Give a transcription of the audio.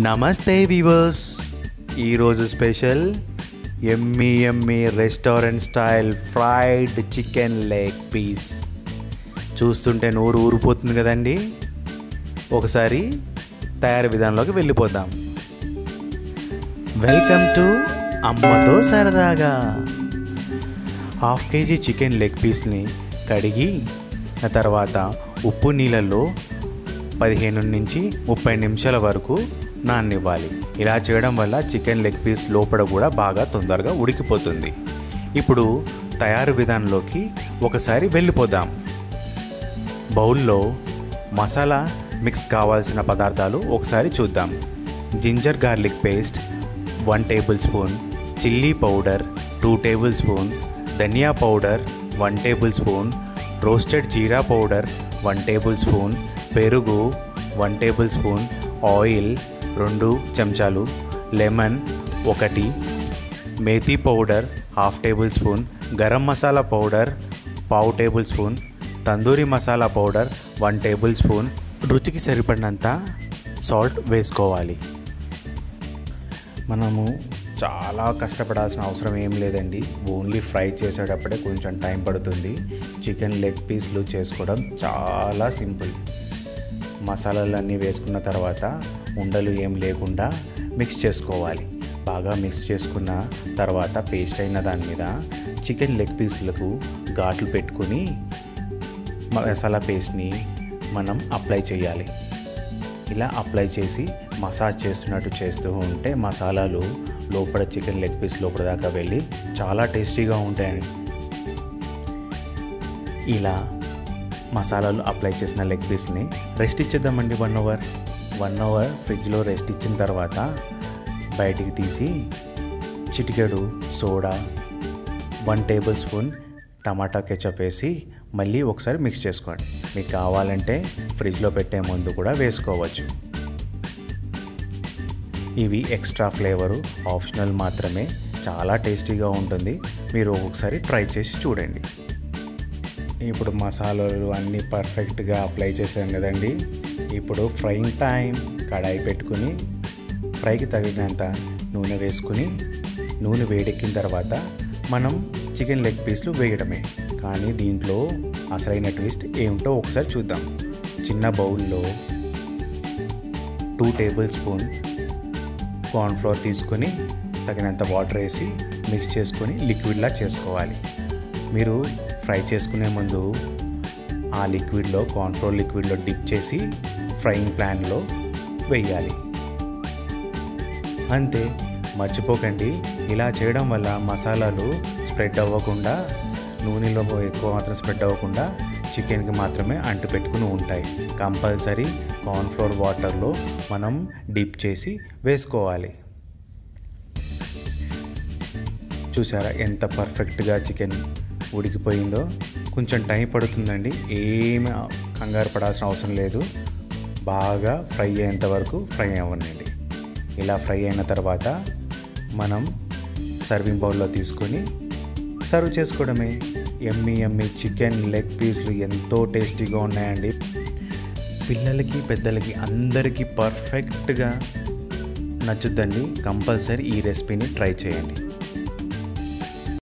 నమస్తే వివర్స్ ఈరోజు స్పెషల్ ఎమ్మి ఎమ్మి restaurant style fried chicken leg piece. చూస్తుంటే నోరు ఊరిపోతుంది కదండి. ఒకసారి తయారీ విధానంలోకి వెళ్ళిపోదాం. వెల్కమ్ టు అమ్మతో సరదాగా. హాఫ్ కేజీ చికెన్ లెగ్ పీస్ని కడిగి ఆ తర్వాత ఉప్పు నీళ్ళల్లో పదిహేను నుంచి ముప్పై నిమిషాల వరకు నాననివ్వాలి. ఇలా చేయడం వల్ల చికెన్ లెగ్ పీస్ లోపల కూడా బాగా తొందరగా ఉడికిపోతుంది. ఇప్పుడు తయారు విధానంలోకి ఒకసారి వెళ్ళిపోదాం. బౌల్లో మసాలా మిక్స్ కావాల్సిన పదార్థాలు ఒకసారి చూద్దాం. Ginger garlic paste one tablespoon chilli powder two tablespoon ధనియా powder one tablespoon roasted జీరా పౌడర్ వన్ టేబుల్ స్పూన్ పెరుగు వన్ టేబుల్ స్పూన్ ఆయిల్ రెండు చెంచాలు లెమన్ ఒకటి methi powder half tablespoon garam masala powder పావు tablespoon tandoori masala powder one tablespoon. రుచికి సరిపడినంత salt వేసుకోవాలి. మనము చాలా కష్టపడాల్సిన అవసరం ఏం లేదండి. ఓన్లీ ఫ్రై చేసేటప్పుడే కొంచెం టైం పడుతుంది. చికెన్ లెగ్ పీస్లు చేసుకోవడం చాలా సింపుల్. మసాలాలన్నీ వేసుకున్న తర్వాత ఉండలు ఏం లేకుండా మిక్స్ చేసుకోవాలి. బాగా మిక్స్ చేసుకున్న తర్వాత పేస్ట్ అయిన దాని మీద చికెన్ లెగ్ పీస్లకు ఘాట్లు పెట్టుకుని మసాలా పేస్ట్ని మనం అప్లై చేయాలి. ఇలా అప్లై చేసి మసాజ్ చేస్తున్నట్టు చేస్తూ ఉంటే మసాలాలు లోపల చికెన్ లెగ్ పీస్ లోపల దాకా వెళ్ళి చాలా టేస్టీగా ఉంటాయండి. ఇలా మసాలాలు అప్లై చేసిన లెగ్ పీస్ని రెస్ట్ ఇచ్చేద్దామండి వన్ అవర్. వన్ అవర్ ఫ్రిడ్జ్లో రెస్ట్ ఇచ్చిన తర్వాత బయటికి తీసి చిటికెడు soda one tablespoon tomato ketchup వేసి మళ్ళీ ఒకసారి మిక్స్ చేసుకోండి. మీకు కావాలంటే ఫ్రిడ్జ్లో పెట్టే ముందు కూడా వేసుకోవచ్చు. ఇవి ఎక్స్ట్రా ఫ్లేవరు ఆప్షనల్ మాత్రమే. చాలా టేస్టీగా ఉంటుంది. మీరు ఒకసారి ట్రై చేసి చూడండి. ఇప్పుడు మసాలాలు అన్నీ పర్ఫెక్ట్గా అప్లై చేసాం కదండి. ఇప్పుడు ఫ్రైయింగ్ టైం కడాయి పెట్టుకుని ఫ్రైకి తగినంత నూనె వేసుకుని నూనె వేడెక్కిన తర్వాత మనం చికెన్ లెగ్ పీస్లు వేయడమే. కానీ దీంట్లో అసలైన ట్విస్ట్ ఏమిటో ఒకసారి చూద్దాం. చిన్న బౌల్లో టూ టేబుల్ స్పూన్ కార్న్ఫ్లోర్ తీసుకొని తగినంత వాటర్ వేసి మిక్స్ చేసుకొని లిక్విడ్లా చేసుకోవాలి. మీరు ఫ్రై చేసుకునే ముందు ఆ లిక్విడ్లో కార్న్ఫ్లోర్ లిక్విడ్లో డిప్ చేసి ఫ్రైయింగ్ ప్యాన్లో వేయాలి. అంతే. మర్చిపోకండి. ఇలా చేయడం వల్ల మసాలాలు స్ప్రెడ్ అవ్వకుండా నూనెలో ఎక్కువ మాత్రం స్ప్రెడ్ అవ్వకుండా చికెన్కి మాత్రమే అంటు పెట్టుకుని ఉంటాయి. కంపల్సరీ కార్న్ఫ్లోర్ వాటర్లో మనం డిప్ చేసి వేసుకోవాలి. చూసారా? ఎంత పర్ఫెక్ట్గా చికెన్ ఉడికిపోయిందో కొంచెం టైం పడుతుందండి. ఏమి కంగారు పడాల్సిన అవసరం లేదు. బాగా ఫ్రై అయ్యేంత వరకు ఫ్రై అవ్వనండి ఇలా ఫ్రై అయిన తర్వాత మనం సర్వింగ్ బౌల్లో తీసుకొని సర్వ్ చేసుకోవడమే. ఎమ్మి ఎమ్మి చికెన్ లెగ్ పీస్లు ఎంతో టేస్టీగా ఉన్నాయండి. పిల్లలకి పెద్దలకి అందరికీ పర్ఫెక్ట్గా నచ్చుద్దండి. కంపల్సరీ ఈ రెసిపీని ట్రై చేయండి.